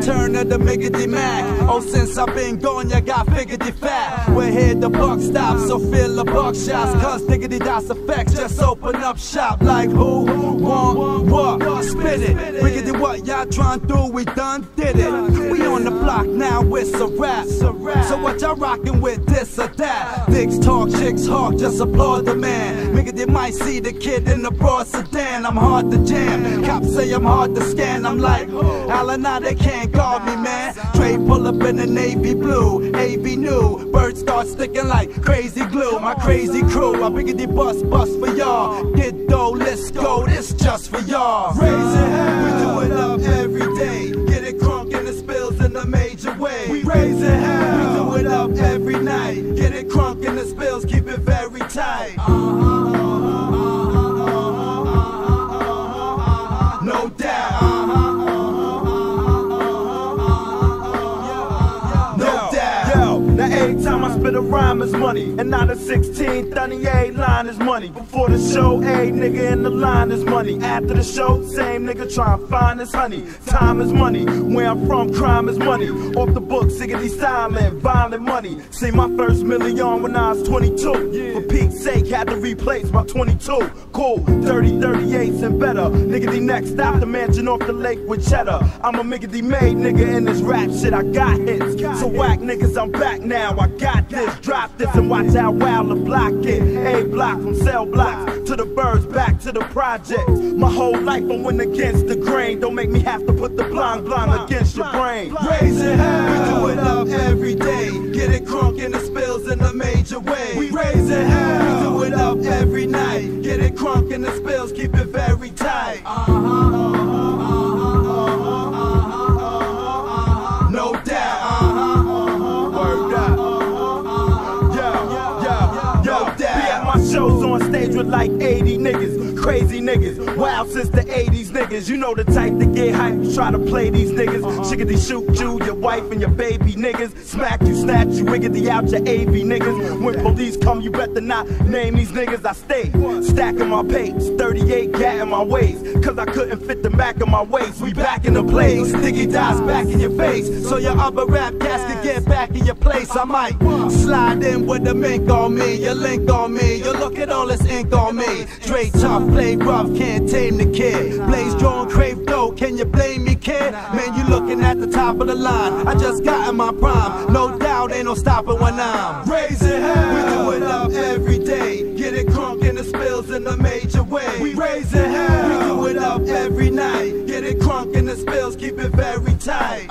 return of the Miggity Mac. Oh, since I've been gone, you got figgity fat. We're here, the buck stops, so fill the buckshots. Cause diggity Das EFX, just open up shop. Like who, want, what, spit it. Riggedy what y'all trying to do, we done did it. We on the block now, it's a rap. So what y'all rocking with, this or that? Dicks talk, chicks hawk, just applaud the man. Miggity might see the kid in the broad sedan. I'm hard to jam. Cops say I'm hard to scan. I'm like, Alan, now they can't guard me, man. Trey pull up in the navy blue, AV new. Birds start sticking like crazy glue. My crazy crew, I biggity bust, bust for y'all. Get dough, let's go, this just for y'all. Raise hand, we do it up every day. Get it crunk and it spills in a major way. We raise it hell, very tight. Uh-huh. Spit a rhyme is money. And not a 16, 38 line is money. Before the show, a nigga in the line is money. After the show, same nigga try and find his honey. Time is money. Where I'm from, crime is money. Off the book, sickety silent, violent money. See my first million when I was 22. For Pete's sake, had to replace my 22. Cool, 30, 38s and better. Nigga, the next stop the mansion off the lake with cheddar. I'm a Miggity made nigga in this rap shit. I got hits. So whack niggas, I'm back now. I got this. Drop this and watch how wild the block get. A block from cell blocks to the birds, back to the projects. My whole life I went against the grain. Don't make me have to put the blind blind against your brain. Raise it hell. We do it up every day. Get it crunk and it spills in a major way. We raise it hell. Get it crunk and it spills, keep it very tight. No doubt. Word up. Yo, yo, yo. Be at my shows on stage with like 80 niggas. Crazy niggas. Wild since the 80s niggas. You know the type to get hype. Try to play these niggas. Uh-huh. Chickadee shoot you, your wife and your baby niggas. Smack you, snatch you, wiggity out your AV niggas. When police come, you better not name these niggas. I stay stacking my papes. 38 gat in my waist. Cause I couldn't fit the back of my waist. We back in the place. Sticky dots back in your face. So your upper rap cats can get back in your place. I might slide in with the mink on me. Your link on me. You look at all this ink on me. Straight tough, play rough, can't tame the kid. Blaze drawn, crave dough. Can you blame me, kid? Man, you looking at the top of the line. I just got in my prime. No doubt, ain't no stopping when I'm raising hell. We do it up every day. Get it crunk in the spills in a major way. We raising hell. Spills, keep it very tight.